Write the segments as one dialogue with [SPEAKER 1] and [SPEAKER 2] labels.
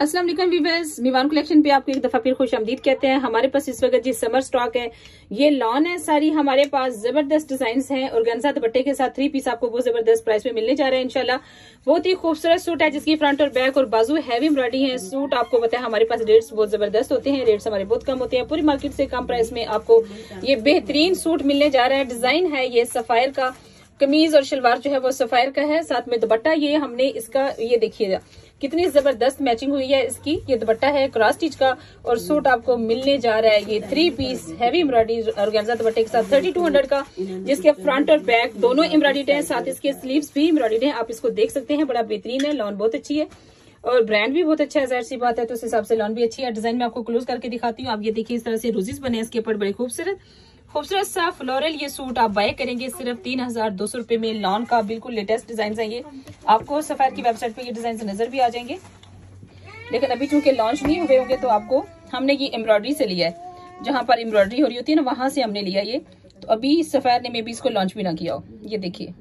[SPEAKER 1] वालेकुम viewers मीवान collection पे आपको एक दफ़ा फिर खुश आमदीद कहते हैं। हमारे पास इस वक्त जी समर स्टॉक है। ये लॉन है। सारी हमारे पास ज़बरदस्त डिज़ाइन है और गंजा दुपट्टे के साथ थ्री पीस आपको बहुत ज़बरदस्त प्राइस में मिलने जा रहे हैं इनशाला बहुत ही खूबसूरत सूट है जिसकी फ्रंट और बैक और बाजू हैवी एम्ब्रॉयडरी है। सूट आपको बताया हमारे पास रेट्स बहुत ज़बरदस्त होते हैं। रेट्स हमारे बहुत कम होते हैं। पूरी मार्केट से कम प्राइस में आपको ये बेहतरीन सूट मिलने जा रहा है। डिज़ाइन है ये सफायर का। कमीज और शलवार जो है वो सफायर का है। साथ में दुपट्टा ये हमने इसका, ये देखिएगा। कितनी ज़बरदस्त मैचिंग हुई है इसकी। ये दुपट्टा है क्रॉस स्टिच का और सूट आपको मिलने जा रहा है। ये थ्री पीस हैवी एम्ब्रॉयडरी और दुपट्टे के साथ थर्टी टू हंड्रेड का, जिसके फ्रंट और बैक दोनों एम्ब्रॉयडरी है, साथ इसके स्लीव्स भी एम्ब्रॉयडरी है। आप इसको देख सकते हैं, बड़ा बेहतरीन है लॉन बहुत अच्छी है और ब्रांड भी बहुत अच्छा है, जहर सी बात है तो उस हिसाब से लॉन भी अच्छी है। डिज़ाइन में आपको क्लोज करके दिखाती हूँ। आप ये देखिए, इस तरह से रोजेस बने इसके ऊपर बड़े खूबसूरत खूबसूरत सा फ्लोरल ये सूट आप बाय करेंगे, सिर्फ़ तीन हज़ार दो सौ रुपए में लॉन का बिल्कुल लेटेस्ट डिज़ाइन है ये। आपको सफ़ेद की वेबसाइट पे ये डिज़ाइन नज़र भी आ जाएँगे। लेकिन अभी चूँकि लॉन्च नहीं हुए होंगे तो आपको, हमने ये एम्ब्रॉयडरी से लिया है। जहाँ पर एम्ब्रॉयडरी हो रही होती है ना, वहाँ से हमने लिया ये। तो अभी सफ़ेद ने मे भी इसको लॉन्च भी ना किया हो। ये देखिए।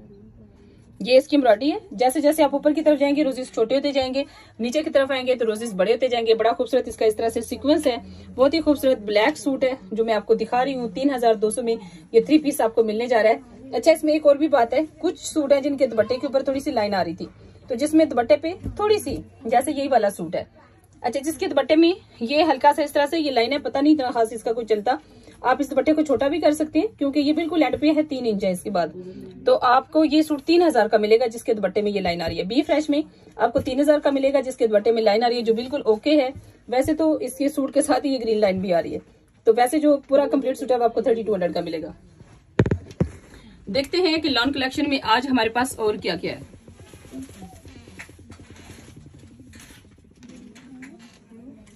[SPEAKER 1] ये इसकी एम्ब्रॉयडरी है। जैसे जैसे आप ऊपर की तरफ़ जाएँगे रोजेस छोटे होते जाएँगे, नीचे की तरफ़ आएँगे तो रोजेस बड़े होते जाएँगे, बड़ा खूबसूरत इसका इस तरह से सीक्वेंस है। बहुत ही खूबसूरत ब्लैक सूट है, जो मैं आपको दिखा रही हूँ। तीन हज़ार दो सौ में ये थ्री पीस आपको मिलने जा रहा है। अच्छा इसमें एक और भी बात है। कुछ सूट है जिनके दुपट्टे के ऊपर थोड़ी सी लाइन आ रही थी। तो जिसमें दुपट्टे पे थोड़ी सी, जैसे यही वाला सूट है। अच्छा जिसके दुपट्टे में ये हल्का सा इस तरह से ये लाइन है, पता नहीं इतना खास इसका कोई चलता। आप इस दुपट्टे को छोटा भी कर सकते हैं, क्योंकि ये बिल्कुल एंड पे है, तीन इंच है इसके बाद। तो आपको ये सूट तीन हज़ार का मिलेगा जिसके दुपट्टे में ये लाइन आ रही है। बी फ्रेश में आपको तीन हज़ार का मिलेगा जिसके दुपट्टे में लाइन आ रही है, जो बिल्कुल ओके है। वैसे तो इसके सूट के साथ ही ये ग्रीन लाइन भी आ रही है। तो वैसे जो पूरा कंप्लीट सूट है आपको थर्टी टू हंड्रेड का मिलेगा। देखते हैं कि लॉन कलेक्शन में आज हमारे पास और क्या क्या है।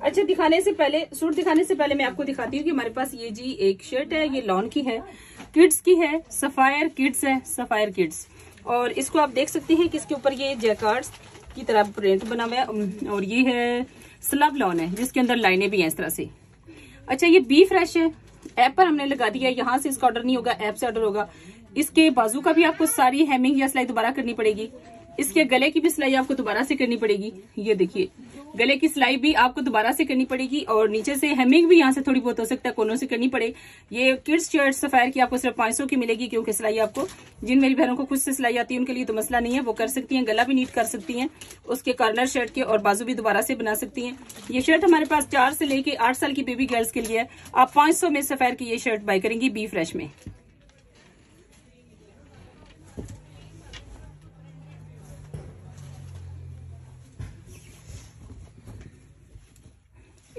[SPEAKER 1] अच्छा दिखाने से पहले, सूट दिखाने से पहले मैं आपको दिखाती हूँ कि हमारे पास ये जी एक शर्ट है, ये लॉन की है। किड्स की है सफायर किड्स है सफायर किड्स और इसको आप देख सकते हैं कि इसके ऊपर ये जैकार्ड्स की तरह प्रिंट बना हुआ है और ये है स्लब लॉन है, जिसके अंदर लाइनें भी हैं इस तरह से। अच्छा ये बी फ्रेश है। ऐप पर हमने लगा दिया यहाँ से इसका ऑर्डर नहीं होगा ऐप से ऑर्डर होगा। इसके बाजू का भी आपको सारी हेमिंग या सिलाई दोबारा करनी पड़ेगी। इसके गले की भी सिलाई आपको दोबारा से करनी पड़ेगी। ये देखिए गले की सिलाई भी आपको दोबारा से करनी पड़ेगी और नीचे से हेमिंग भी यहाँ से थोड़ी बहुत हो सकता है, कोनों से करनी पड़े। ये किड्स शर्ट सफायर की आपको सिर्फ़ पाँच की मिलेगी क्योंकि सिलाई आपको, जिन मेरी बहनों को खुद से सिलाई आती है, उनके लिए तो मसला नहीं है, वो कर सकती है, गला भी नीट कर सकती है, उसके कॉर्नर शर्ट के और बाजू भी दोबारा से बना सकती है। ये शर्ट हमारे पास चार से लेके आठ साल की बेबी गर्ल्स के लिए आप पाँच में सफायर की ये शर्ट बाय करेंगी बी फ्रेश में।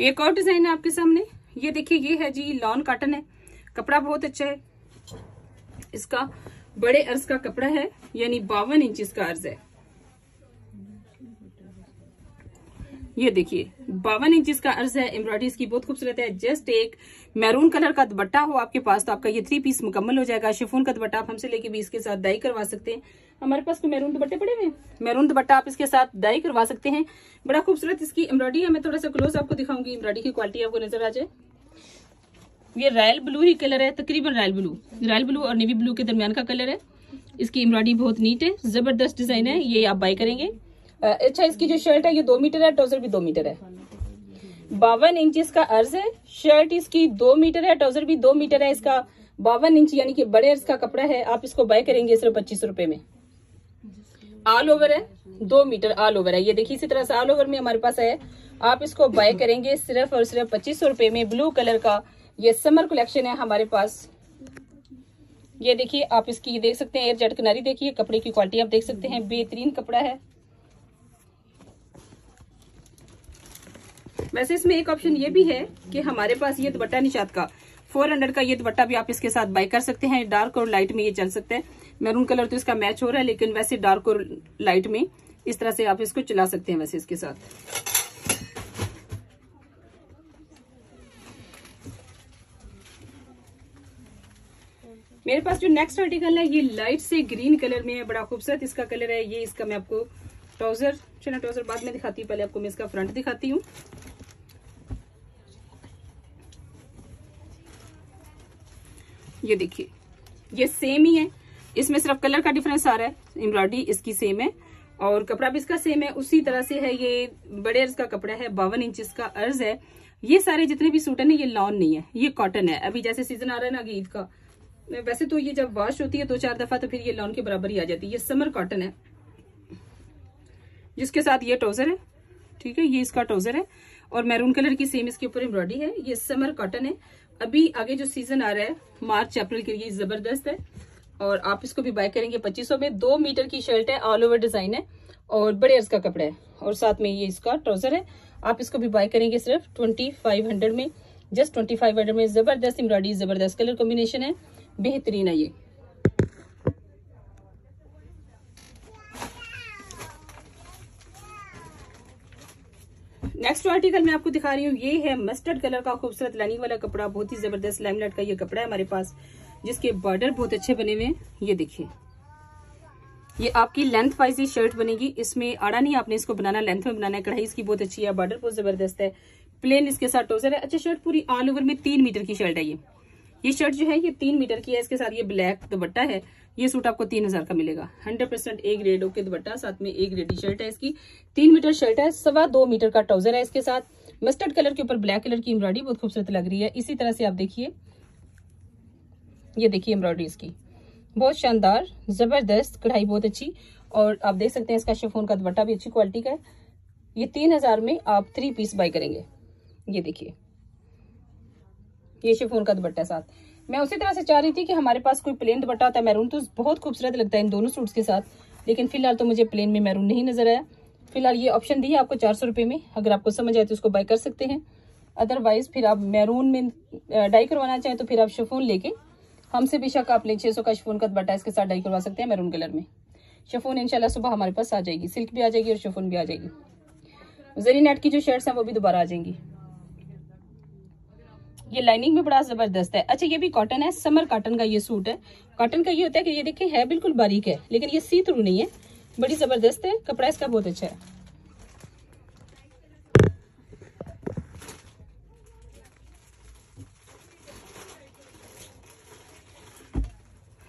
[SPEAKER 1] एक और डिज़ाइन है आपके सामने। ये देखिए, ये है जी, लॉन कॉटन है। कपड़ा बहुत अच्छा है। इसका बड़े अर्ज़ का कपड़ा है, यानी बावन इंच इसका अर्ज़ है। ये देखिए, बावन इंच का अर्ज़ है। एम्ब्रॉयडरी इसकी बहुत खूबसूरत है। जस्ट एक मैरून कलर का दुपट्टा हो आपके पास तो आपका ये थ्री पीस मुकम्मल हो जाएगा। शिफोन का दुपट्टा आप हमसे लेके भी इसके साथ दाई करवा सकते हैं। हमारे पास मैरून दुपट्टे पड़े हुए मैरून दुपट्टा आप इसके साथ डाई करवा सकते हैं। बड़ा खूबसूरत इसकी एम्ब्रॉयडरी है। मैं थोड़ा सा क्लोज आपको दिखाऊँगी एम्ब्रॉयडरी की क्वालिटी आपको नज़र आ जाए। ये रॉयल ब्लू ही कलर है, तकरीबन रॉयल ब्लू रॉयल ब्लू और नेवी ब्लू के दरमियान का कलर है। इसकी एम्ब्रॉयडरी बहुत नीट है, ज़बरदस्त डिज़ाइन है। ये आप बाय करेंगे। अच्छा इसकी जो शर्ट है, ये दो मीटर है ट्राउज़र भी दो मीटर है। बावन इंच इसका अर्ज़ है। शर्ट इसकी दो मीटर है ट्राउज़र भी दो मीटर है। इसका बावन इंच यानी कि बड़े अर्ज़ का कपड़ा है। आप इसको बाय करेंगे सिर्फ़ पच्चीस रुपए में। ऑल ओवर है, दो मीटर ऑल ओवर है। ये देखिए, इसी तरह से ऑल ओवर में हमारे पास है। आप इसको बाय करेंगे सिर्फ़ और सिर्फ़ पच्चीस सौ रुपए में ब्लू कलर का। ये समर कलेक्शन है हमारे पास। ये देखिए, आप इसकी देख सकते हैं, एयर जेट किनारी देखिए, कपड़े की क्वालिटी आप देख सकते हैं, बेहतरीन कपड़ा है। वैसे इसमें एक ऑप्शन ये भी है कि हमारे पास ये दुपट्टा निशात का। फोर हंड्रेड का ये दुपट्टा भी आप इसके साथ बाय कर सकते हैं। डार्क और लाइट में ये चल सकते हैं। मैरून कलर तो इसका मैच हो रहा है, लेकिन वैसे डार्क और लाइट में इस तरह से आप इसको चला सकते हैं वैसे इसके साथ। मेरे पास जो नेक्स्ट आर्टिकल है, ये लाइट से ग्रीन कलर में है, बड़ा खूबसूरत इसका कलर है। ये इसका मैं आपको ट्राउज़र चलो ट्राउज़र बाद में दिखाती हूँ, पहले आपको मैं इसका फ्रंट दिखाती हूँ। ये देखिए, ये सेम ही है। इसमें सिर्फ़ कलर का डिफरेंस आ रहा है। एम्ब्रॉयडरी इसकी सेम है और कपड़ा भी इसका सेम है। उसी तरह से है ये बड़े अर्ज़ का कपड़ा है, बावन इंच का अर्ज़ है। ये सारे जितने भी सूट है ये लॉन नहीं है, ये कॉटन है। अभी जैसे सीज़न आ रहा है ना ईद का वैसे तो ये जब वॉश होती है दो चार दफ़ा तो फिर ये लॉन के बराबर ही आ जाती है। ये समर कॉटन है। जिसके साथ ये ट्राउज़र है, ठीक है, ये इसका ट्राउज़र है और मैरून कलर की सेम इसके ऊपर एम्ब्रॉयडरी है। ये समर कॉटन है। अभी आगे जो सीज़न आ रहा है, मार्च, अप्रैल के लिए ज़बरदस्त है। और आप इसको भी बाय करेंगे पच्चीस में। दो मीटर की शर्ट है ऑल ओवर डिज़ाइन है और बड़े अर्ज़ का कपड़ा है। और साथ में ये इसका ट्राउज़र है। आप इसको भी बाय करेंगे सिर्फ़ ट्वेंटी फाइव हंड्रेड में। जस्ट ट्वेंटी फाइव हंड्रेड में ज़बरदस्त एम्ब्रॉयडरी ज़बरदस्त कलर कॉम्बिनेशन है। बेहतरीन है ये। नेक्स्ट आर्टिकल मैं आपको दिखा रही हूँ। ये है मस्टर्ड कलर का खूबसूरत लाइनिंग वाला कपड़ा। बहुत ही ज़बरदस्त लाइमलाइट का ये कपड़ा है हमारे पास, जिसके बॉर्डर बहुत अच्छे बने हुए ये देखिए। ये आपकी लेंथ वाइज ही शर्ट बनेगी। इसमें आड़ा नहीं, आपने इसको बनाना लेंथ में बनाना है। कढ़ाई इसकी बहुत अच्छी है बॉर्डर बहुत ज़बरदस्त है। प्लेन इसके साथ टोजर है। अच्छा शर्ट पूरी ऑल ओवर में तीन मीटर की शर्ट है ये। ये शर्ट जो है, ये तीन मीटर की है। इसके साथ ये ब्लैक दुपट्टा है। ये सूट आपको तीन हज़ार का मिलेगा। Hundred percent A grade okay dupatta, साथ में एक ग्रेड शर्ट है इसकी। तीन मीटर शर्ट है, सवा दो मीटर का ट्राउज़र है इसके साथ। मस्टर्ड कलर के ऊपर ब्लैक कलर की एम्ब्रॉयडरी बहुत खूबसूरत लग रही है। इसी तरह से आप देखिए। ये देखिए एम्ब्रॉयडरी इसकी। बहुत शानदार, ज़बरदस्त कढ़ाई बहुत अच्छी। और आप देख सकते हैं इसका शिफोन का दुपट्टा भी अच्छी क्वालिटी का है। ये तीन हज़ार में आप थ्री पीस बाय करेंगे। ये देखिए। ये शिफोन का दुपट्टा साथ। मैं उसी तरह से चाह रही थी कि हमारे पास कोई प्लेन दुपट्टा होता है मैरून तो बहुत खूबसूरत लगता है इन दोनों सूट्स के साथ। लेकिन फ़िलहाल तो मुझे प्लेन में मैरून नहीं नज़र आया। फ़िलहाल ये ऑप्शन दी है आपको चार सौ में। अगर आपको समझ आए तो उसको बाय कर सकते हैं। अदरवाइज़ फिर आप मैरून में डाई करवाना चाहें तो फिर आप शफोन लेके हमसे बेशक आप ले। छह सौ का शफोन का दुपट्टा इसके साथ डाई करवा सकते हैं मैरून कलर में। शफोन इंशाल्लाह सुबह हमारे पास आ जाएगी। सिल्क भी आ जाएगी और शफोन भी आ जाएगी। जरी नेट की जो शर्ट्स हैं वो भी दोबारा आ जाएँगी। ये लाइनिंग भी बड़ा ज़बरदस्त है। अच्छा ये भी कॉटन है। समर कॉटन का ये सूट है। कॉटन का ये होता है कि ये देखें है बिल्कुल बारीक है, लेकिन ये सी थ्रू नहीं है। बड़ी ज़बरदस्त है। कपड़ा इसका बहुत अच्छा है।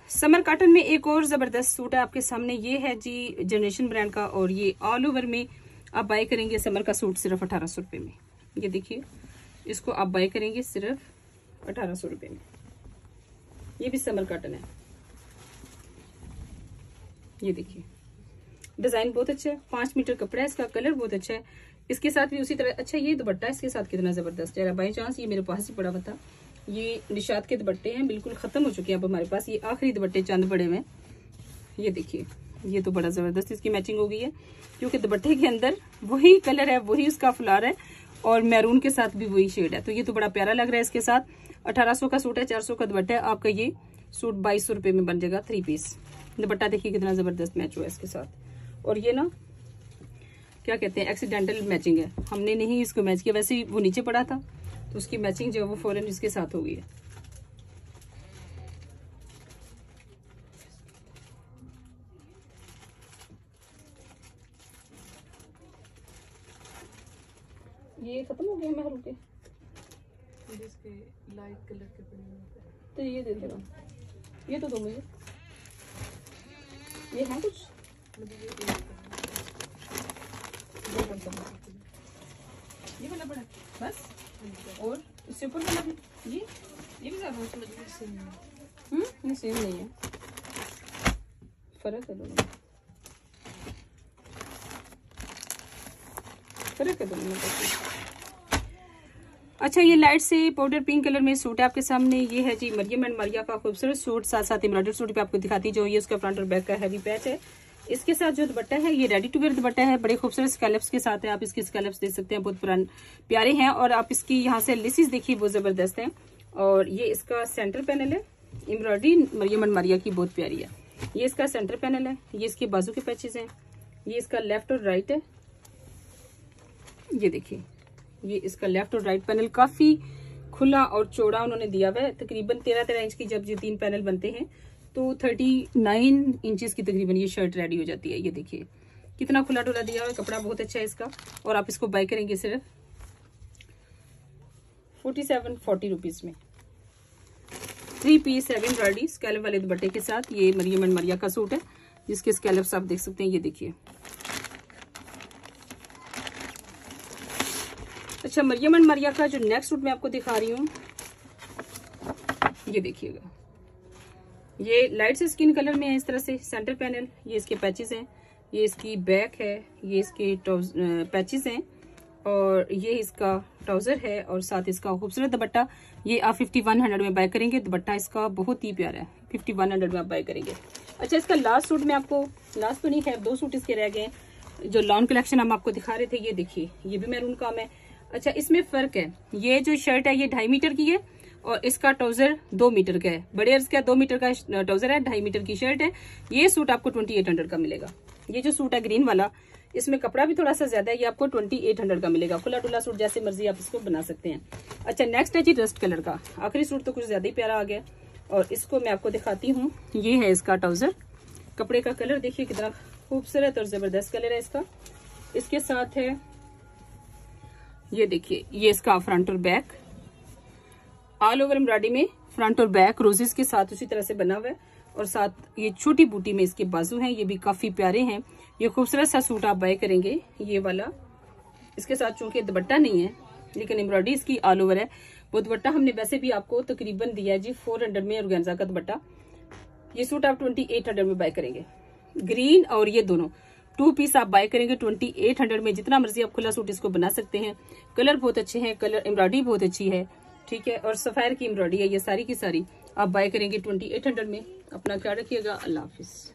[SPEAKER 1] समर कॉटन में एक और ज़बरदस्त सूट है आपके सामने। ये है जी जनरेशन ब्रांड का और ये ऑल ओवर में आप बाय करेंगे समर का सूट सिर्फ़ अठारह सौ रुपए में। ये देखिए। इसको आप बाय करेंगे सिर्फ़ अठारह सौ रुपए में। ये भी समर कॉटन है। ये देखिए। डिज़ाइन बहुत अच्छा है। पाँच मीटर कपड़ा है, इसका कलर बहुत अच्छा है। इसके साथ भी उसी तरह अच्छा ये दुपट्टा इसके साथ कितना ज़बरदस्त है। बाई चांस ये मेरे पास ही पड़ा हुआ था। ये निशात के दुपट्टे हैं, बिल्कुल खत्म हो चुके हैं अब हमारे पास। ये आखिरी दुपट्टे चंद बड़े में ये देखिए, ये तो बड़ा ज़बरदस्त इसकी मैचिंग हो गई है। क्योंकि दुपट्टे के अंदर वही कलर है, वही उसका फ्लार है। और मैरून के साथ भी वही शेड है। तो ये तो बड़ा प्यारा लग रहा है इसके साथ। अठारह सौ का सूट है, चार सौ का दुपट्टा है। आपका ये सूट बाईस सौ में बन जाएगा थ्री पीस दुपट्टा देखिए कितना ज़बरदस्त मैच हुआ है इसके साथ। और ये ना, क्या कहते हैं एक्सीडेंटल मैचिंग है। हमने नहीं इसको मैच किया, वैसे ही वो नीचे पड़ा था तो उसकी मैचिंग जो है वो फॉरन इसके साथ हो गई है। ये खत्म हो गया महरू के लाइट कलर के तो ये दे दो ये तो दो मुझे। ये है कुछ? ये वाला बड़ा। बस? और इससे ऊपर वाला भी? ये? ये भी ज़्यादा हम्म ये सेम नहीं है। फ़र्क है दोनों फ़र्क है दोनों अच्छा ये लाइट से पाउडर पिंक कलर में सूट है आपके सामने। ये है जी मरियम एंड मरिया का खूबसूरत सूट साथ साथ एम्ब्रॉडर सूट भी आपको दिखाती जो ये उसका फ्रंट और बैक का हैवी पैच है। इसके साथ जो दुपट्टा है, ये रेडी टू वेयर दुपट्टा है। बड़े खूबसूरत स्कैलप्स के साथ है। आप इसके स्कैलप्स देख सकते हैं, बहुत प्यारे हैं और आप इसकी यहाँ से लिसिस देखिए, बहुत ज़बरदस्त है। और ये इसका सेंटर पैनल है। एम्ब्रॉयडरी मरियम एंड मरिया की बहुत प्यारी है। ये इसका सेंटर पैनल है। ये इसके बाजू के पैचेज है। ये इसका लेफ़्ट और राइट है। ये देखिए। ये इसका लेफ़्ट और राइट पैनल काफ़ी खुला और चौड़ा उन्होंने दिया हुआ है। तकरीबन तेरह तेरह इंच की जब ये तीन पैनल बनते हैं तो थर्टी नाइन इंचेस की तकरीबन ये शर्ट रेडी हो जाती है। ये देखिए, कितना खुला टुला दिया हुआ है, कपड़ा बहुत अच्छा है इसका। और आप इसको बाय करेंगे सिर्फ़ फोर्टी सेवन फोर्टी रुपीज़ में। Three piece seven ready scallop वाले दुपट्टे के साथ, ये मरियम एंड मरिया का सूट है, जिसके स्कैलप्स आप देख सकते हैं। ये देखिए। अच्छा मरियम एंड मरिया का जो नेक्स्ट सूट मैं आपको दिखा रही हूँ, ये देखिएगा। ये लाइट से स्किन कलर में है इस तरह से सेंटर पैनल ये इसके पैचेस हैं, ये इसकी बैक है, ये इसके पैचेस हैं, और ये इसका ट्राउज़र है, और साथ इसका खूबसूरत दुपट्टा, ये आप फिफ्टी वन हंड्रेड में बाय करेंगे, दुपट्टा इसका बहुत ही प्यारा है फिफ्टी वन हंड्रेड में आप बाय करेंगे। अच्छा इसका लास्ट सूट में आपको लास्ट तो नहीं है, दो सूट इसके रह गए जो लॉन्ग कलेक्शन हम आपको दिखा रहे थे, ये देखिए, ये भी मैरून काम है अच्छा इसमें फ़र्क है। ये जो शर्ट है, ये ढाई मीटर की है और इसका ट्राउज़र दो मीटर का है। बड़े अर्ज़ का दो मीटर का ट्राउज़र है, ढाई मीटर की शर्ट है। ये सूट आपको ट्वेंटी एट हंड्रेड का मिलेगा। ये जो सूट है ग्रीन वाला, इसमें कपड़ा भी थोड़ा सा ज़्यादा है, ये आपको ट्वेंटी एट हंड्रेड का मिलेगा। खुला टुला सूट जैसे मर्ज़ी आप इसको बना सकते हैं। अच्छा नेक्स्ट है जी रस्ट कलर का। आखिरी सूट तो कुछ ज़्यादा ही प्यारा आ गया। और इसको मैं आपको दिखाती हूँ। ये है इसका ट्राउज़र कपड़े का कलर देखिए कितना खूबसूरत और ज़बरदस्त कलर है इसका। इसके साथ है ये देखिए, ये इसका फ्रंट और बैक ऑल ओवर एम्ब्रॉयडरी में फ्रंट और बैक रोजेस के साथ उसी तरह से बना हुआ है और साथ ये छोटी बूटी में इसके बाजू हैं, ये भी काफ़ी प्यारे हैं। ये खूबसूरत सा सूट आप बाय करेंगे, ये वाला। इसके साथ चूँकि दुपट्टा नहीं है, लेकिन एम्ब्रॉयडरी इसकी ऑल ओवर है। वो दुपट्टा हमने वैसे भी आपको तकरीबन दिया है जी फोर हंड्रेड में और का दुपट्टा। ये सूट आप ट्वेंटी एट हंड्रेड में बाय करेंगे। ग्रीन और ये दोनों। टू पीस आप बाय करेंगे ट्वेंटी एट हंड्रेड में, जितना मर्ज़ी आप खुला सूट इसको बना सकते हैं। कलर बहुत अच्छे हैं, कलर एम्ब्रॉयडरी बहुत अच्छी है, ठीक है? और सफायर की एम्ब्रॉयडरी है, ये सारी की सारी आप बाय करेंगे ट्वेंटी एट हंड्रेड में। अपना ख्याल रखिएगा, अल्लाह हाफिज़।